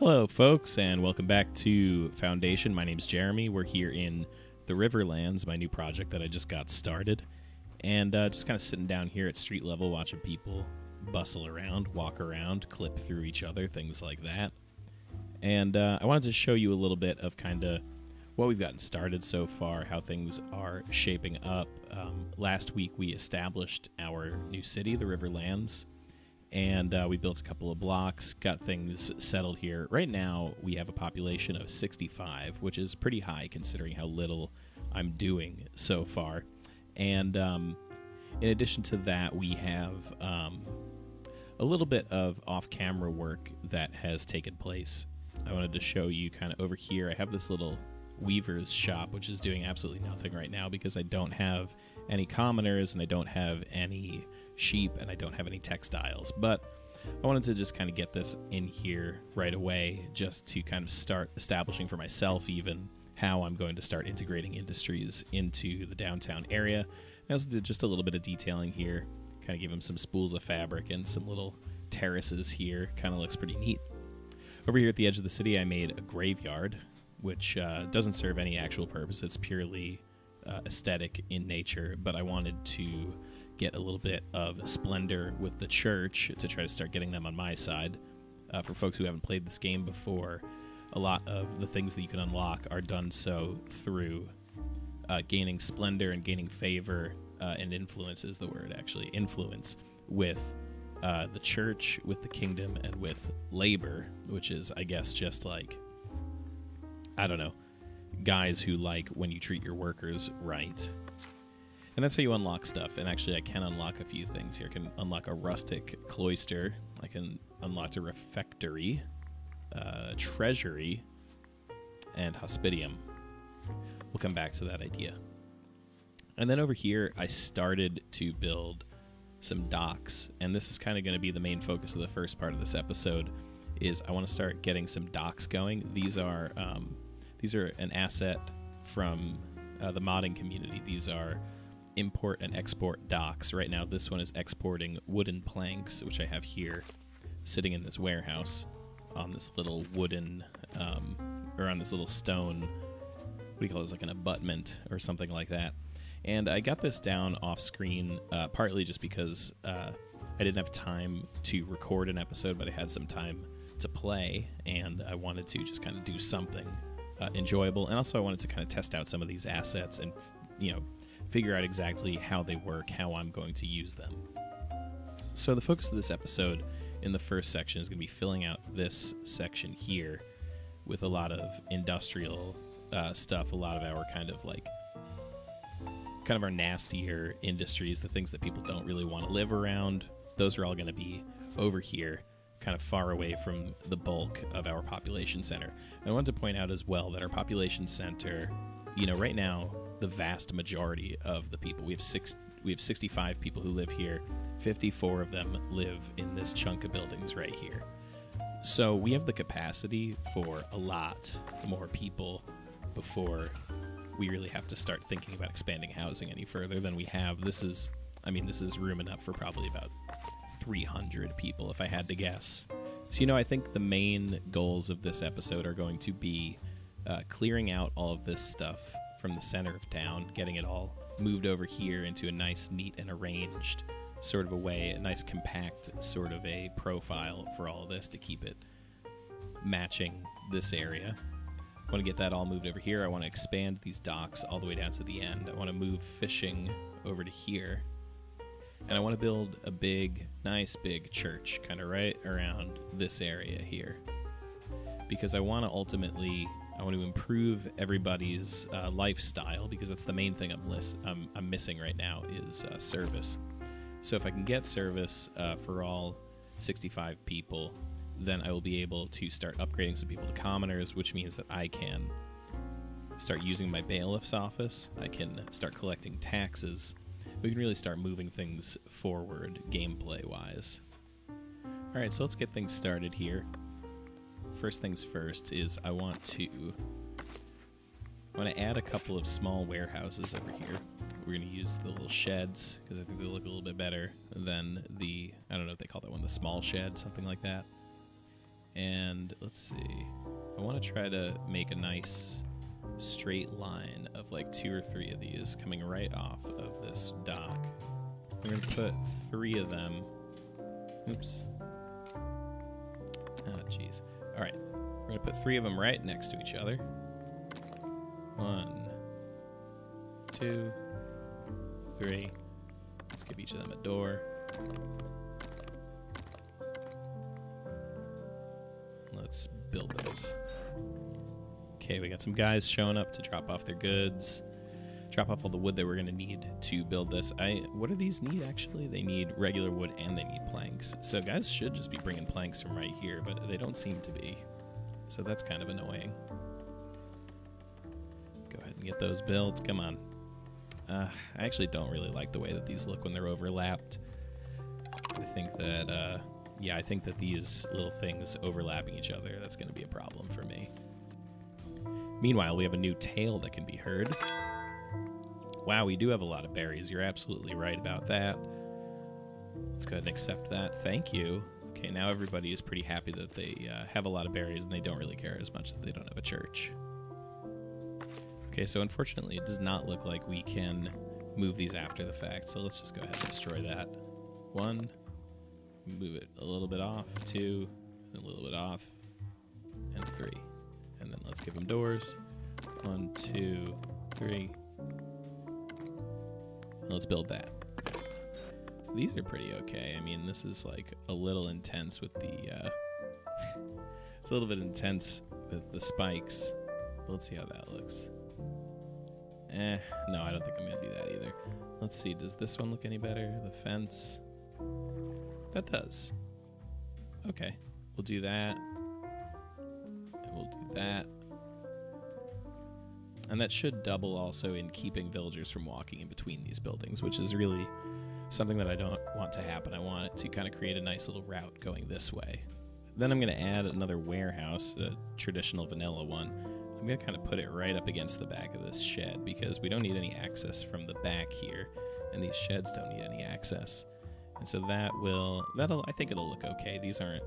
Hello, folks, and welcome back to Foundation. My name is Jeremy. We're here in the Riverlands, my new project that I just got started, and uh, just kind of sitting down here at street level watching people bustle around, walk around, clip through each other, things like that. And uh, I wanted to show you a little bit of kind of what we've gotten started so far, how things are shaping up. Um, last week we established our new city, the Riverlands, and uh, we built a couple of blocks, got things settled here. Right now we have a population of 65, which is pretty high considering how little I'm doing so far. And um, in addition to that, we have um, a little bit of off camera work that has taken place. I wanted to show you kind of over here. I have this little weaver's shop, which is doing absolutely nothing right now because I don't have any commoners and I don't have any sheep and I don't have any textiles. But I wanted to just kind of get this in here right away just to kind of start establishing for myself even how I'm going to start integrating industries into the downtown area. I also did just a little bit of detailing here, kind of give them some spools of fabric and some little terraces here. Kind of looks pretty neat. Over here at the edge of the city, I made a graveyard, which uh, doesn't serve any actual purpose. It's purely uh, aesthetic in nature, but I wanted to get a little bit of splendor with the church to try to start getting them on my side. Uh, for folks who haven't played this game before, a lot of the things that you can unlock are done so through uh, gaining splendor and gaining favor uh, and influence is the word actually influence with uh, the church, with the kingdom, and with labor, which is, I guess, just like I don't know, guys who like when you treat your workers right. And that's how you unlock stuff. And actually, I can unlock a few things here. I can unlock a rustic cloister. I can unlock a refectory, uh, treasury, and hospitium. We'll come back to that idea. And then over here, I started to build some docks, and this is kind of going to be the main focus of the first part of this episode. Is I want to start getting some docks going. These are um, these are an asset from uh, the modding community. These are import and export docks. Right now, this one is exporting wooden planks, which I have here, sitting in this warehouse on this little wooden um, or on this little stone. What do you call this? Like an abutment or something like that. And I got this down off screen uh, partly just because uh, I didn't have time to record an episode, but I had some time to play, and I wanted to just kind of do something uh, enjoyable. And also, I wanted to kind of test out some of these assets and, you know, figure out exactly how they work, how I'm going to use them. So, the focus of this episode in the first section is going to be filling out this section here with a lot of industrial uh, stuff, a lot of our kind of like kind of our nastier industries, the things that people don't really want to live around. Those are all going to be over here, kind of far away from the bulk of our population center. I wanted to point out as well that our population center, you know, right now, the vast majority of the people, we have six, we have 65 people who live here. 54 of them live in this chunk of buildings right here. So we have the capacity for a lot more people before we really have to start thinking about expanding housing any further than we have. This is, I mean, this is room enough for probably about 300 people if I had to guess. So, you know, I think the main goals of this episode are going to be uh, clearing out all of this stuff from the center of town, getting it all moved over here into a nice, neat, and arranged sort of a way, a nice, compact sort of a profile for all this to keep it matching this area. I want to get that all moved over here. I want to expand these docks all the way down to the end. I want to move fishing over to here. And I want to build a big, nice big church kind of right around this area here. Because I want to ultimately, I want to improve everybody's uh, lifestyle because that's the main thing I'm, list, I'm, I'm missing right now is uh, service. So if I can get service uh, for all 65 people, then I will be able to start upgrading some people to commoners, which means that I can start using my bailiff's office. I can start collecting taxes. We can really start moving things forward gameplay wise. All right, so let's get things started here. First things first is I want to I want to add a couple of small warehouses over here. We're going to use the little sheds because I think they look a little bit better than the I don't know if they call that one the small shed, something like that And let's see. I want to try to make a nice straight line of like two or three of these coming right off of this dock. We're going to put three of them. Oops. Oh, jeez. All right. We're to put three of them right next to each other. One, two, three. Let's give each of them a door. Let's build those. Okay, we got some guys showing up to drop off their goods, drop off all the wood that we're gonna need to build this. I what do these need actually? They need regular wood and they need planks. So guys should just be bringing planks from right here, but they don't seem to be. So that's kind of annoying. Go ahead and get those built. Come on. Uh, I actually don't really like the way that these look when they're overlapped. I think that, uh, yeah, I think that these little things overlapping each other, that's going to be a problem for me. Meanwhile, we have a new tale that can be heard. Wow, we do have a lot of berries. You're absolutely right about that. Let's go ahead and accept that. Thank you. Okay, now everybody is pretty happy that they uh, have a lot of berries and they don't really care as much that they don't have a church. Okay, so unfortunately it does not look like we can move these after the fact, so let's just go ahead and destroy that. One, move it a little bit off, two, a little bit off, and three. And then let's give them doors. One, two, three. Let's build that. These are pretty okay. I mean, this is like a little intense with the, uh, it's a little bit intense with the spikes. Let's see how that looks. Eh, no, I don't think I'm to do that either. Let's see, does this one look any better? The fence? That does. Okay, we'll do that. And we'll do that. And that should double also in keeping villagers from walking in between these buildings, which is really something that I don't want to happen. I want it to kind of create a nice little route going this way. Then I'm going to add another warehouse, a traditional vanilla one, I'm going to kind of put it right up against the back of this shed because we don't need any access from the back here, and these sheds don't need any access. And so that will, that'll, I think it'll look okay. These aren't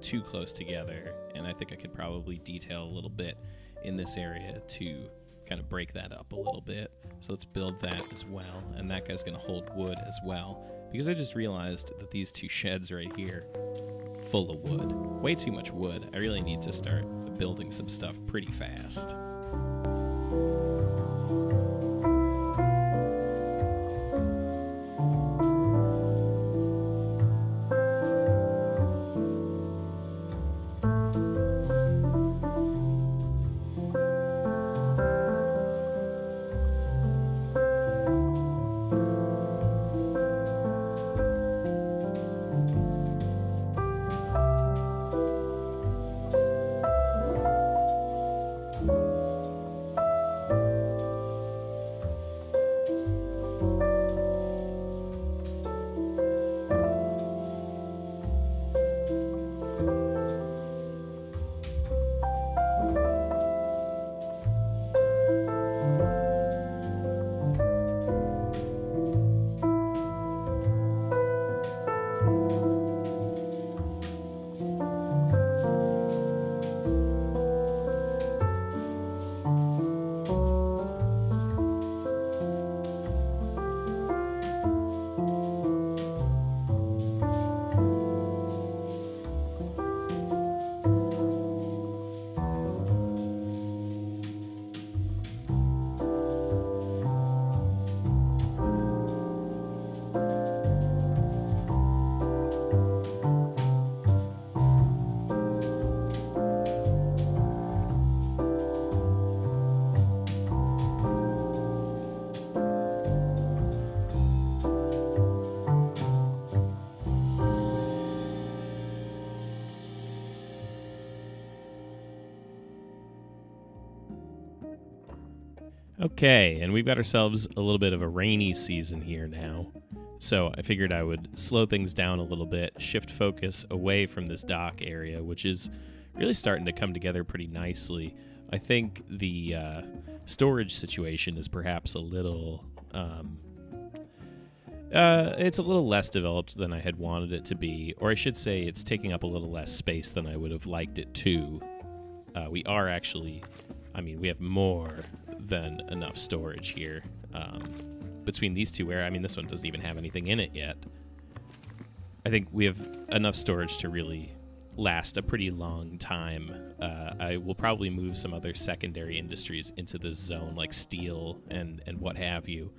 too close together, and I think I could probably detail a little bit in this area to kind of break that up a little bit. So let's build that as well, and that guy's going to hold wood as well because I just realized that these two sheds right here full of wood. Way too much wood. I really need to start building some stuff pretty fast. Okay, and we've got ourselves a little bit of a rainy season here now. So I figured I would slow things down a little bit, shift focus away from this dock area, which is really starting to come together pretty nicely. I think the uh, storage situation is perhaps a little um, Uh, it's a little less developed than I had wanted it to be, or I should say, it's taking up a little less space than I would have liked it to. Uh, we are actually, I mean, we have more than enough storage here. Um, between these two, where I mean, this one doesn't even have anything in it yet. I think we have enough storage to really last a pretty long time. Uh, I will probably move some other secondary industries into this zone, like steel and and what have you.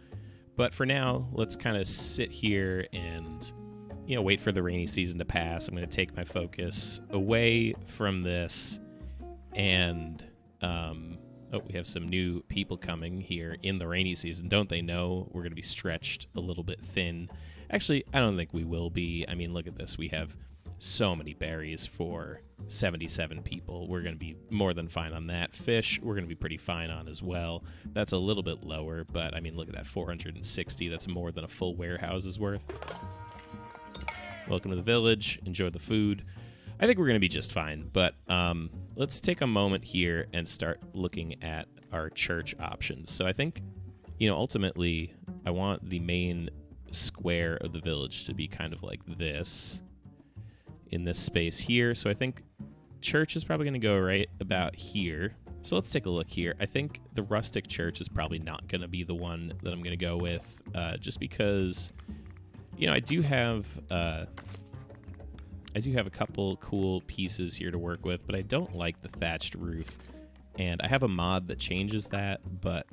But for now, let's kind of sit here and you know wait for the rainy season to pass. I'm going to take my focus away from this, and um, oh, we have some new people coming here in the rainy season. Don't they know we're going to be stretched a little bit thin? Actually, I don't think we will be. I mean, look at this. We have so many berries for 77 people. We're going to be more than fine on that. Fish, we're going to be pretty fine on as well. That's a little bit lower, but I mean, look at that 460. That's more than a full warehouse is worth. Welcome to the village. Enjoy the food. I think we're going to be just fine, but um, let's take a moment here and start looking at our church options. So I think, you know, ultimately, I want the main square of the village to be kind of like this in this space here. So I think church is probably going to go right about here. So let's take a look here. I think the rustic church is probably not going to be the one that I'm going to go with, uh, just because, you know, I do have uh, I do have a couple cool pieces here to work with, but I don't like the thatched roof, and I have a mod that changes that, but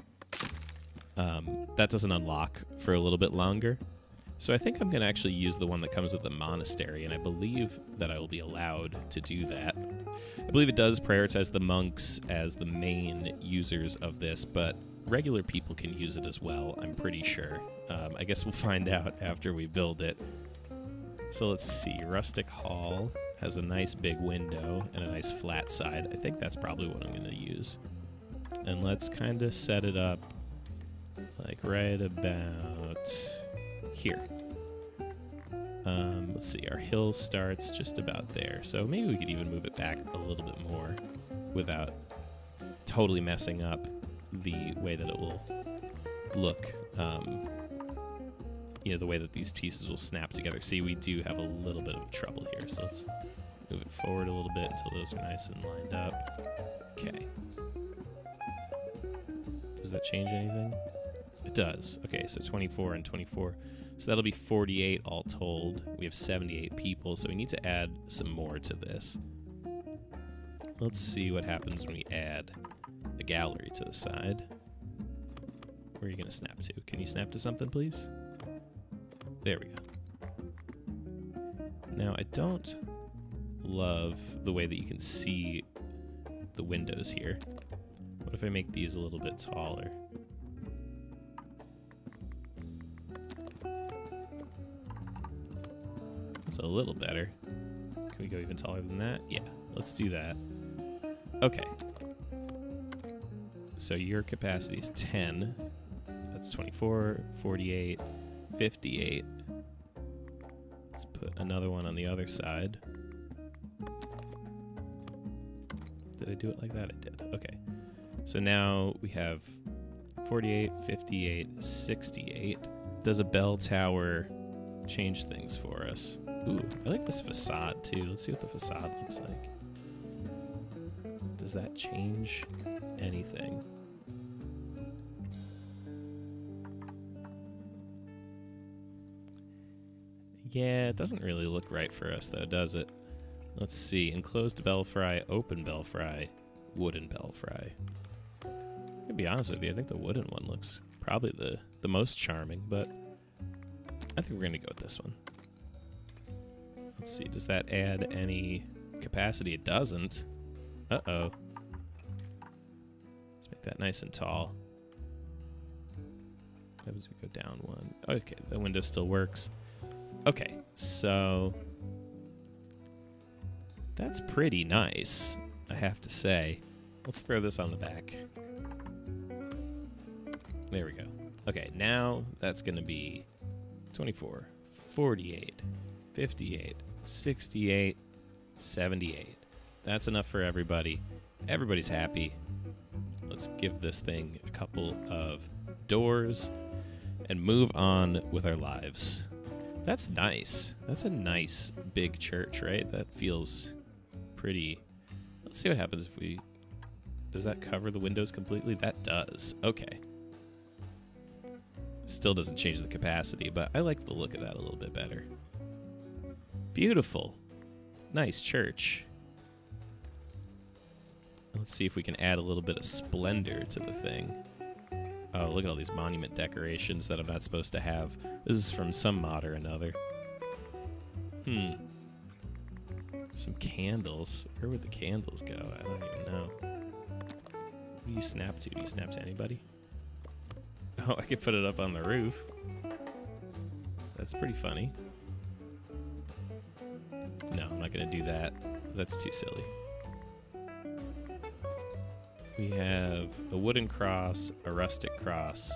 um, that doesn't unlock for a little bit longer. So I think I'm going to actually use the one that comes with the monastery, and I believe that I will be allowed to do that. I believe it does prioritize the monks as the main users of this, but regular people can use it as well, I'm pretty sure. Um, I guess we'll find out after we build it. So let's see. Rustic Hall has a nice big window and a nice flat side. I think that's probably what I'm going to use. And let's kind of set it up like right about here. Um, let's see, our hill starts just about there. So maybe we could even move it back a little bit more without totally messing up the way that it will look. Um, you know, the way that these pieces will snap together. See, we do have a little bit of trouble here. So let's move it forward a little bit until those are nice and lined up. Okay. Does that change anything? It does. Okay, so 24 and 24. So that'll be 48 all told. We have 78 people, so we need to add some more to this. Let's see what happens when we add a gallery to the side. Where are you going to snap to? Can you snap to something, please? There we go. Now, I don't love the way that you can see the windows here. What if I make these a little bit taller? That's a little better. Can we go even taller than that? Yeah, let's do that. Okay. So your capacity is 10. That's 24, 48, 58. Let's put another one on the other side. Did I do it like that? I did. Okay. So now we have 48, 58, 68. Does a bell tower change things for us? Ooh, I like this facade too. Let's see what the facade looks like. Does that change anything? Yeah, it doesn't really look right for us though, does it? Let's see. Enclosed belfry, open belfry, wooden belfry. To be honest with you, I think the wooden one looks probably the, the most charming, but I think we're going to go with this one. Let's see, does that add any capacity? It doesn't. Uh-oh. Let's make that nice and tall. What happens we go down one? Okay, the window still works. Okay, so... That's pretty nice, I have to say. Let's throw this on the back. There we go. Okay, now that's going to be 24, 48, 58, 68, 78. That's enough for everybody. Everybody's happy. Let's give this thing a couple of doors. and move on with our lives. That's nice. That's a nice big church, right? That feels pretty. Let's see what happens if we. Does that cover the windows completely? That does. Okay. Still doesn't change the capacity, but I like the look of that a little bit better. Beautiful. Nice church. Let's see if we can add a little bit of splendor to the thing. Oh, look at all these monument decorations that I'm not supposed to have. This is from some mod or another. Hmm. Some candles. Where would the candles go? I don't even know. Who do you snap to? Do you snap to anybody? Oh, I could put it up on the roof. That's pretty funny. No, I'm not going to do that. That's too silly. We have a wooden cross, a rustic cross,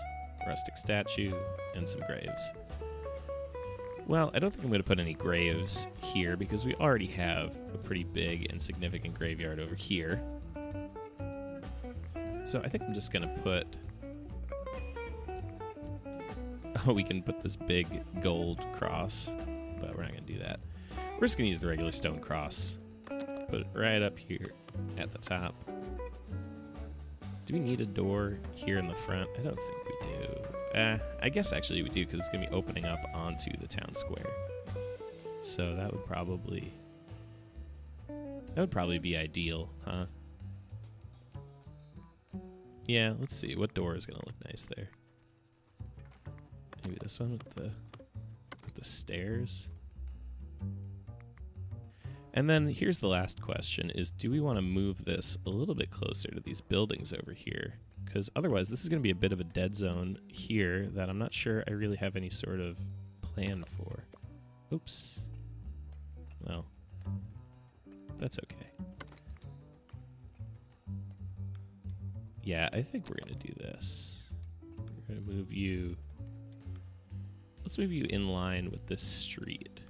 rustic statue, and some graves. Well, I don't think I'm going to put any graves here because we already have a pretty big and significant graveyard over here. So I think I'm just going to put... Oh, we can put this big gold cross, but we're not going to do that. We're just going to use the regular stone cross. Put it right up here at the top. Do we need a door here in the front? I don't think we do. Eh, I guess actually we do because it's going to be opening up onto the town square. So that would probably... That would probably be ideal, huh? Yeah, let's see. What door is going to look nice there? Maybe this one with the, with the stairs? And then here's the last question is do we want to move this a little bit closer to these buildings over here? Because otherwise this is going to be a bit of a dead zone here that I'm not sure I really have any sort of plan for. Oops. Well, that's okay. Yeah, I think we're going to do this. We're going to move you... Let's move you in line with this street.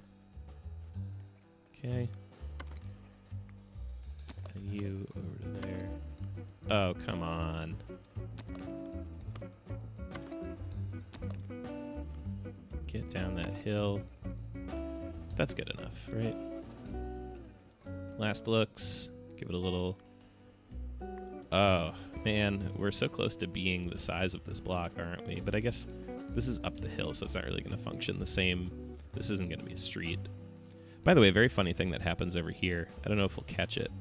Okay Oh, come on. Get down that hill. That's good enough, right? Last looks. Give it a little... Oh, man. We're so close to being the size of this block, aren't we? But I guess this is up the hill, so it's not really going to function the same. This isn't going to be a street. By the way, a very funny thing that happens over here. I don't know if we'll catch it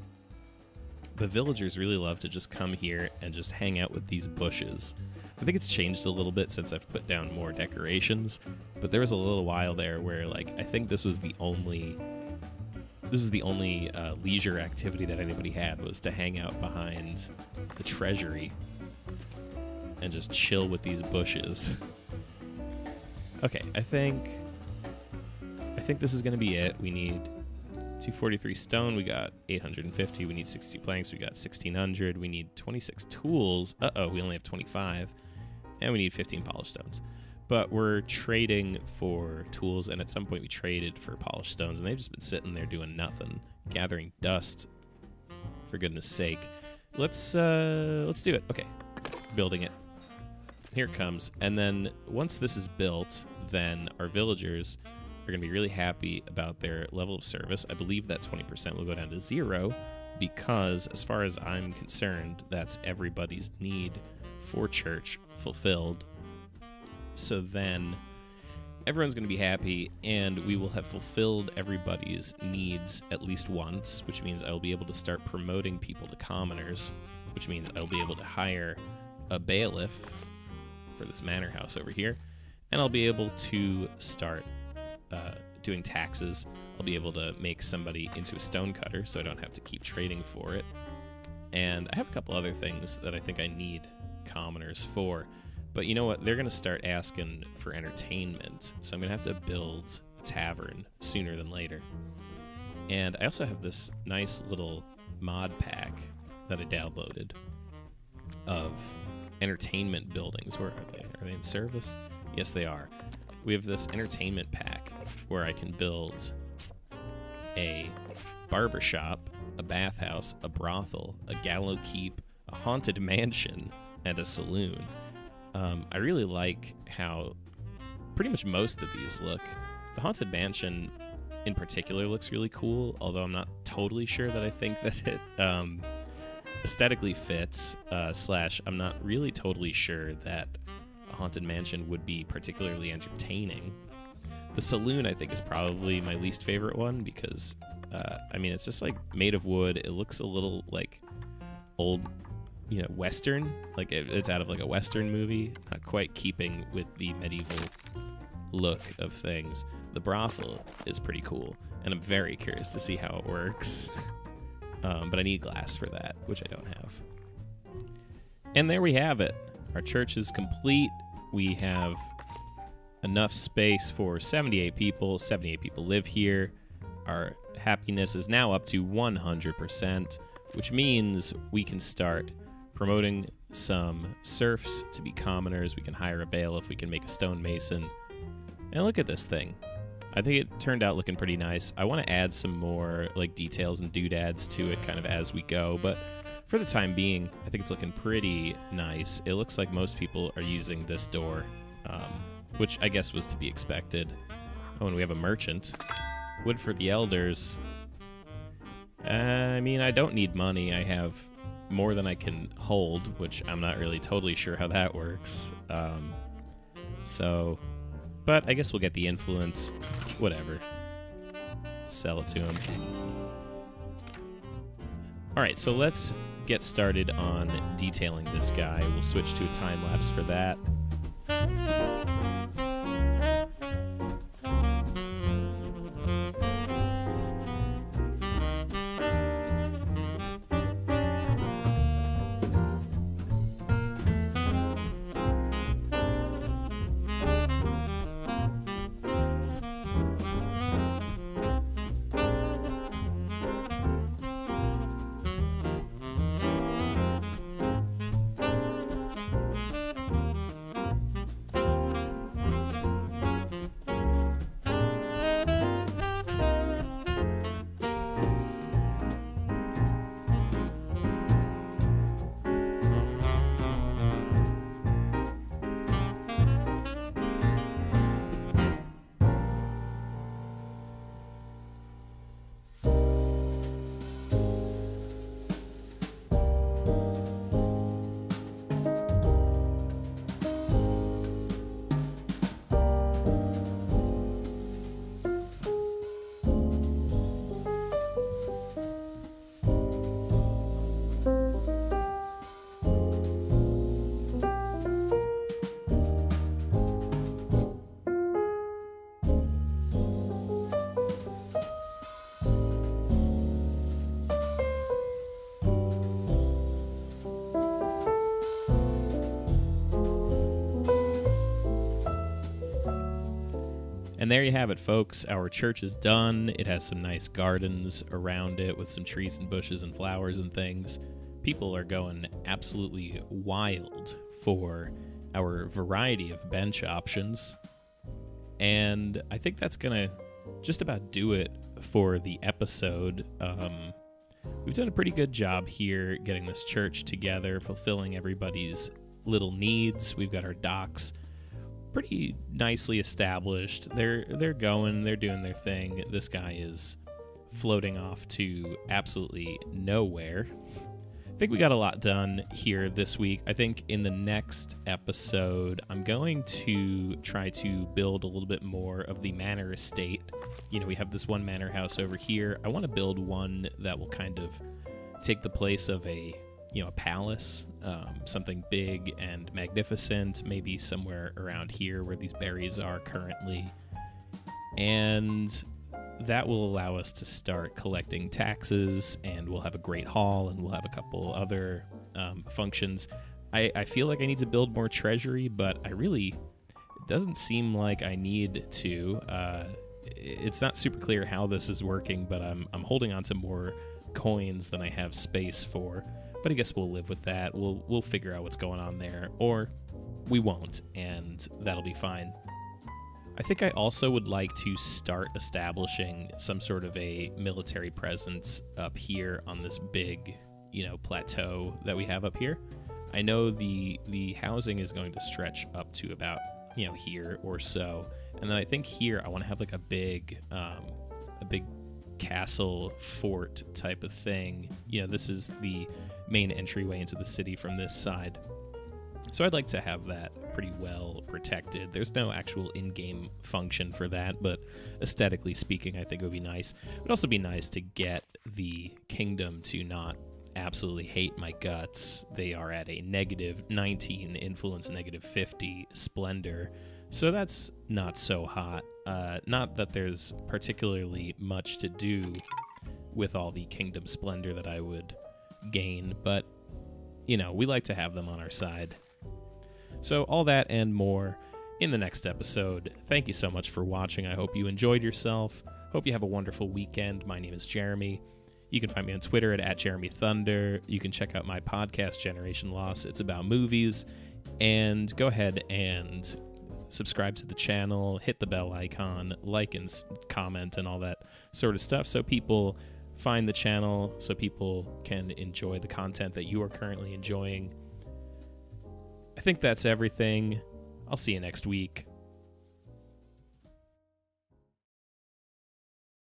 the villagers really love to just come here and just hang out with these bushes. I think it's changed a little bit since I've put down more decorations, but there was a little while there where like I think this was the only this is the only uh, leisure activity that anybody had was to hang out behind the treasury and just chill with these bushes. okay, I think I think this is going to be it. We need 243 stone, we got 850. We need 60 planks, we got 1600. We need 26 tools. Uh oh, we only have 25. And we need 15 polished stones. But we're trading for tools, and at some point we traded for polished stones, and they've just been sitting there doing nothing, gathering dust. For goodness sake, let's uh, let's do it. Okay, building it. Here it comes, and then once this is built, then our villagers are going to be really happy about their level of service. I believe that 20% will go down to zero because, as far as I'm concerned, that's everybody's need for church fulfilled. So then everyone's going to be happy, and we will have fulfilled everybody's needs at least once, which means I will be able to start promoting people to commoners, which means I'll be able to hire a bailiff for this manor house over here, and I'll be able to start uh, doing taxes, I'll be able to make somebody into a stonecutter so I don't have to keep trading for it. And I have a couple other things that I think I need commoners for. But you know what? They're going to start asking for entertainment. So I'm going to have to build a tavern sooner than later. And I also have this nice little mod pack that I downloaded of entertainment buildings. Where are they? Are they in service? Yes, they are we have this entertainment pack where I can build a barbershop, a bathhouse, a brothel, a gallow keep, a haunted mansion, and a saloon. Um, I really like how pretty much most of these look. The Haunted Mansion in particular looks really cool, although I'm not totally sure that I think that it um, aesthetically fits. Uh, slash, I'm not really totally sure that Haunted Mansion would be particularly entertaining. The saloon, I think, is probably my least favorite one because, uh, I mean, it's just like made of wood. It looks a little like old, you know, Western. Like it, it's out of like a Western movie, not quite keeping with the medieval look of things. The brothel is pretty cool, and I'm very curious to see how it works. um, but I need glass for that, which I don't have. And there we have it. Our church is complete. We have enough space for 78 people. 78 people live here. Our happiness is now up to 100%, which means we can start promoting some serfs to be commoners. We can hire a bailiff. We can make a stonemason. And look at this thing. I think it turned out looking pretty nice. I want to add some more like details and doodads to it kind of as we go, but for the time being, I think it's looking pretty nice. It looks like most people are using this door, um, which I guess was to be expected. Oh, and we have a merchant. Wood for the elders. I mean, I don't need money. I have more than I can hold, which I'm not really totally sure how that works. Um, so, but I guess we'll get the influence. Whatever. Sell it to him. Alright, so let's get started on detailing this guy. We'll switch to a time lapse for that. And there you have it, folks. Our church is done. It has some nice gardens around it with some trees and bushes and flowers and things. People are going absolutely wild for our variety of bench options. And I think that's going to just about do it for the episode. Um, we've done a pretty good job here getting this church together, fulfilling everybody's little needs. We've got our docks pretty nicely established. They're they're going, they're doing their thing. This guy is floating off to absolutely nowhere. I think we got a lot done here this week. I think in the next episode, I'm going to try to build a little bit more of the manor estate. You know, we have this one manor house over here. I want to build one that will kind of take the place of a you know a palace, um, something big and magnificent, maybe somewhere around here where these berries are currently, and that will allow us to start collecting taxes, and we'll have a great hall, and we'll have a couple other um, functions. I, I feel like I need to build more treasury, but I really it doesn't seem like I need to. Uh, it's not super clear how this is working, but I'm I'm holding on to more coins than I have space for. But I guess we'll live with that. We'll we'll figure out what's going on there, or we won't, and that'll be fine. I think I also would like to start establishing some sort of a military presence up here on this big, you know, plateau that we have up here. I know the the housing is going to stretch up to about you know, here or so. And then I think here I want to have like a big, um, a big castle fort type of thing. You know, this is the main entryway into the city from this side. So I'd like to have that pretty well protected. There's no actual in-game function for that, but aesthetically speaking, I think it would be nice. It would also be nice to get the kingdom to not absolutely hate my guts. They are at a negative 19 influence, negative 50 splendor. So that's not so hot. Uh, not that there's particularly much to do with all the kingdom splendor that I would gain, but you know, we like to have them on our side. So, all that and more in the next episode. Thank you so much for watching. I hope you enjoyed yourself. Hope you have a wonderful weekend. My name is Jeremy. You can find me on Twitter at, at Jeremy Thunder. You can check out my podcast, Generation Loss. It's about movies. And go ahead and subscribe to the channel, hit the bell icon, like and comment, and all that sort of stuff so people find the channel, so people can enjoy the content that you are currently enjoying. I think that's everything. I'll see you next week.